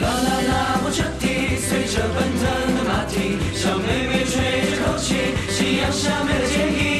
啦啦啦火车笛随着奔腾的马蹄小妹妹吹着口琴夕阳下美了剪影。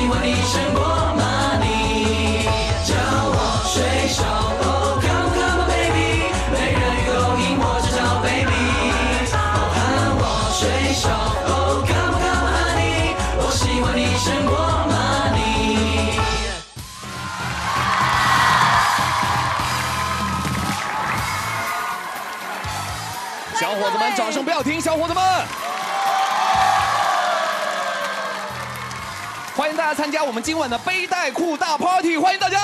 喜欢你胜过玛尼叫我水手 come on come on baby 人我水手 come on come on honey 我喜欢你胜过玛尼小伙子们掌声不要停小伙子们。欢迎大家参加我们今晚的背带裤大 party 欢迎大家